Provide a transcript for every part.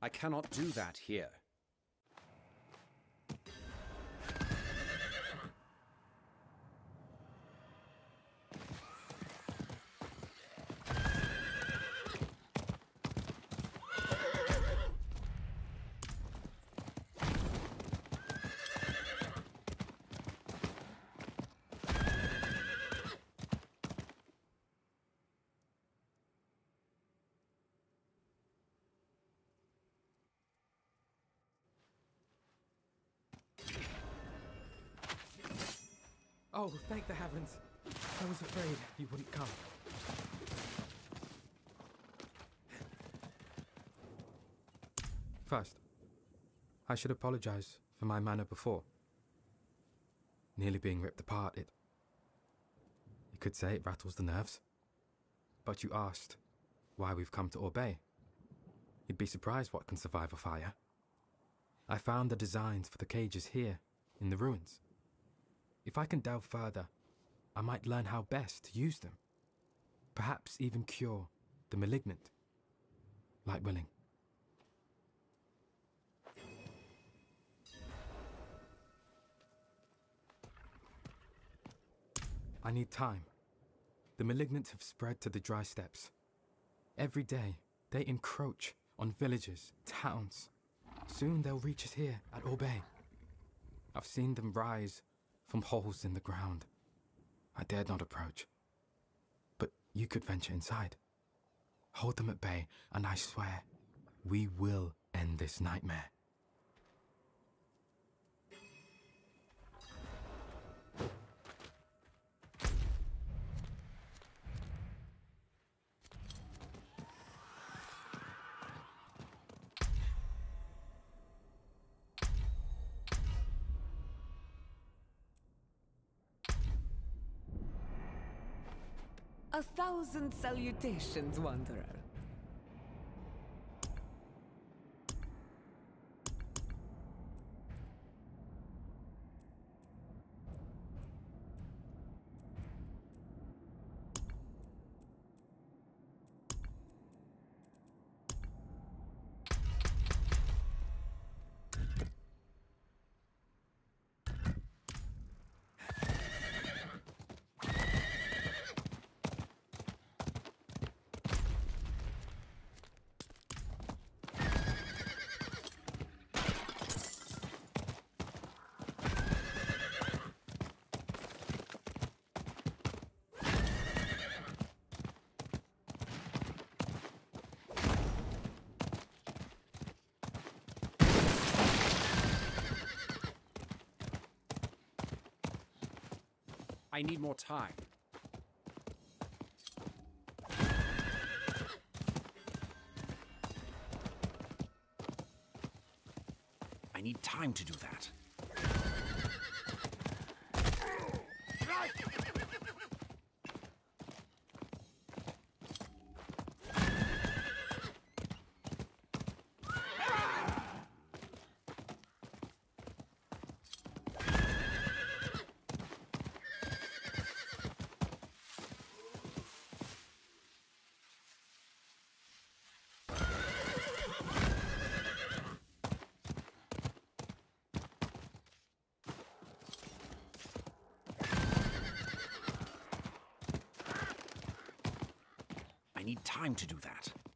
I cannot do that here. Oh, thank the heavens. I was afraid you wouldn't come. First, I should apologize for my manner before. Nearly being ripped apart, it. You could say it rattles the nerves. But you asked why we've come to Orbei. You'd be surprised what can survive a fire. I found the designs for the cages here, in the ruins. If I can delve further, I might learn how best to use them. Perhaps even cure the malignant. Light willing. I need time. The malignant have spread to the dry steppes. Every day, they encroach on villages, towns. Soon they'll reach us here at Orbei. I've seen them rise from holes in the ground. I dared not approach. But you could venture inside. Hold them at bay, and I swear, we will end this nightmare. A thousand salutations, Wanderer. I need more time. I need time to do that. I need time to do that.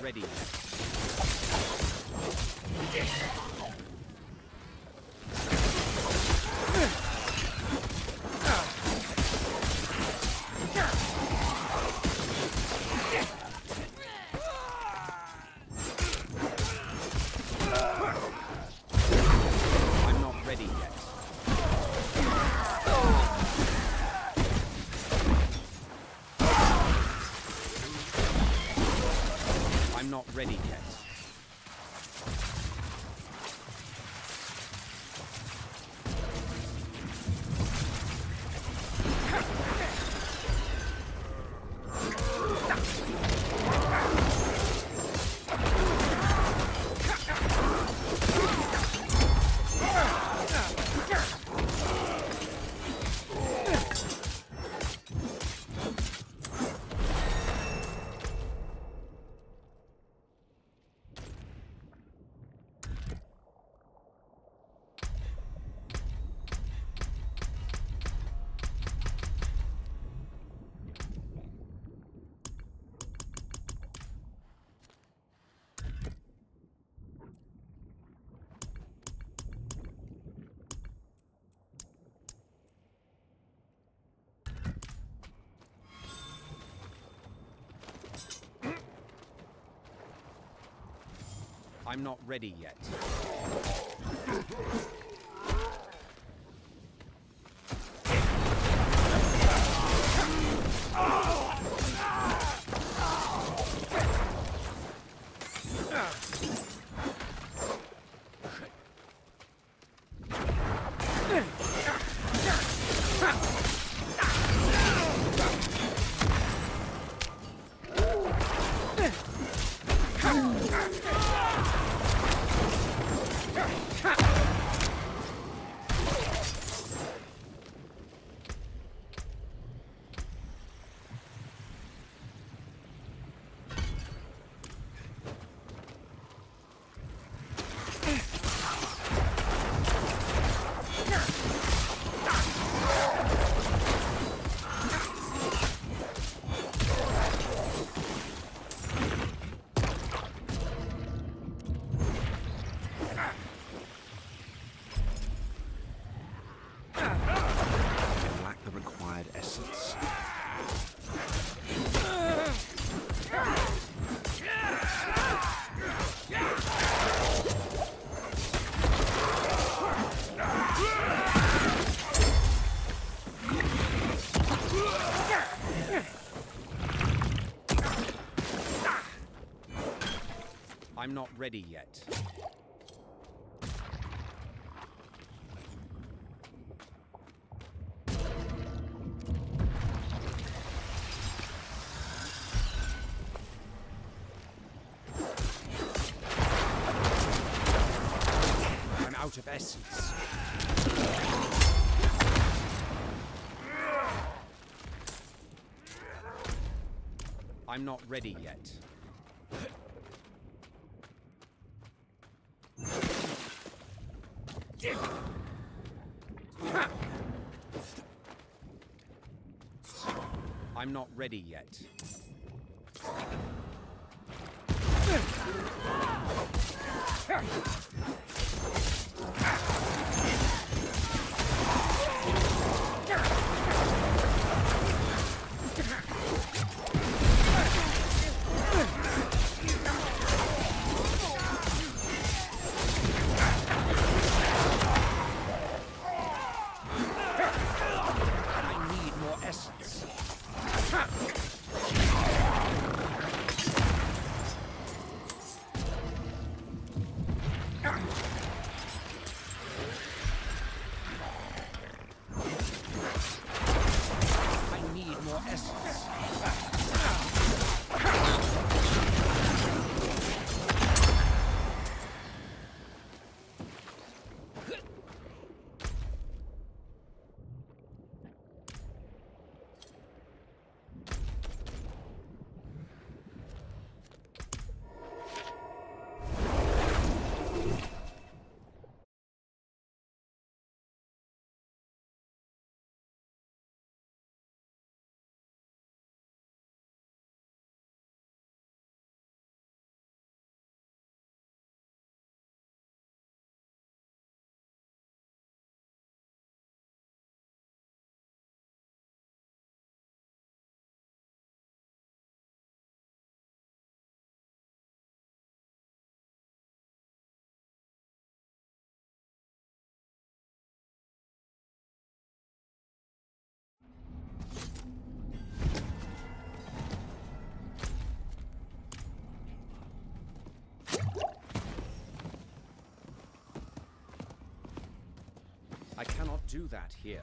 Ready ready yet. I'm not ready yet. I'm not ready yet. I'm out of essence. I'm not ready yet. I'm not ready yet. Need do that here.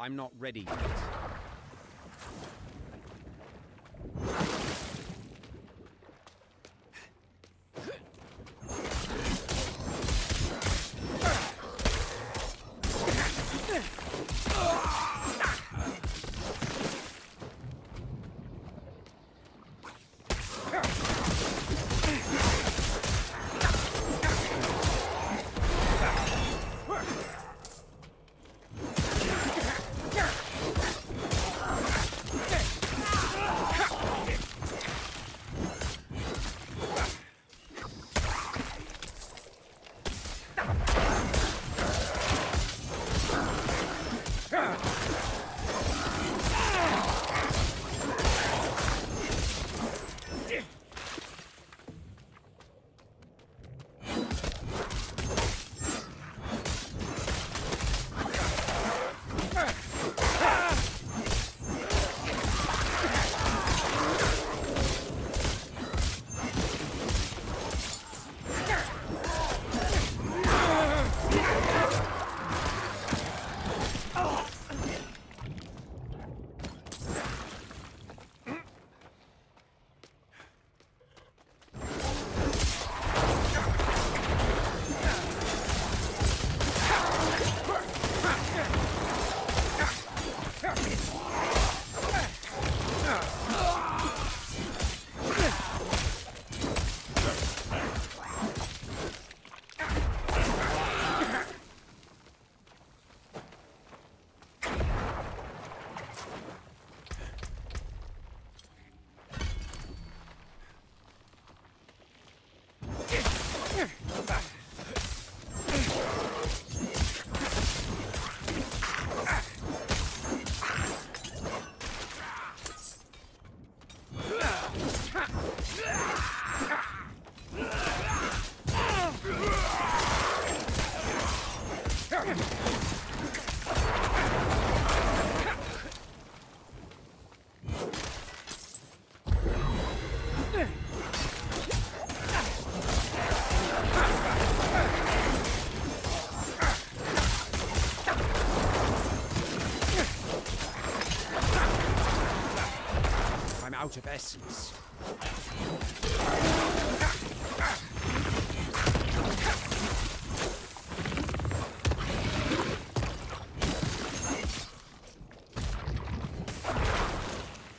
I'm not ready yet.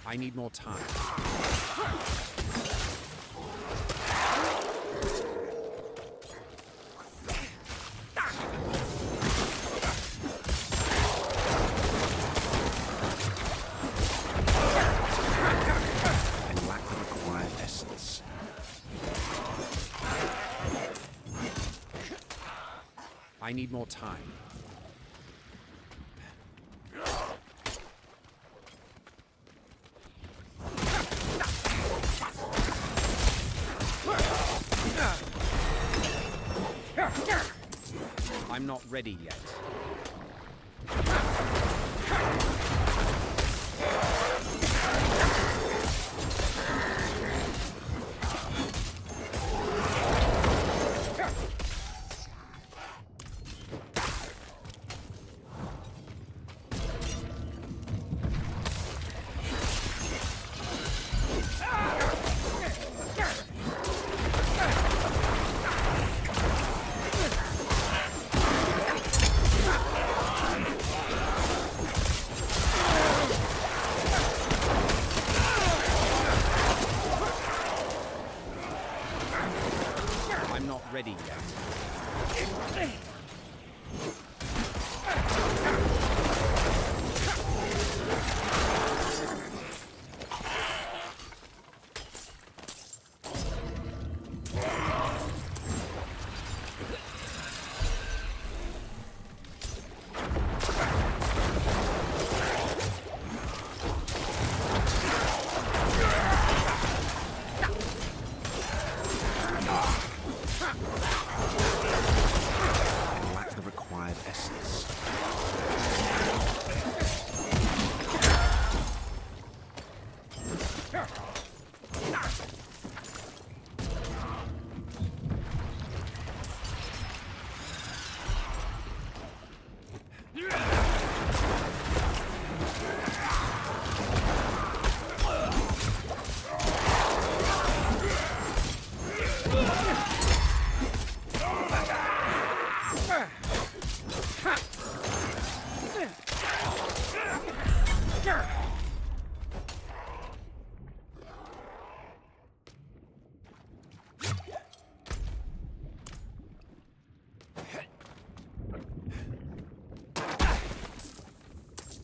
I need more time. I need more time. I'm not ready yet.